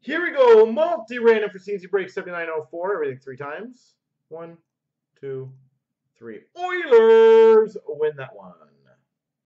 Here we go. Multi-random for CNC break 7904. Everything three times. One, two, three. Oilers win that one.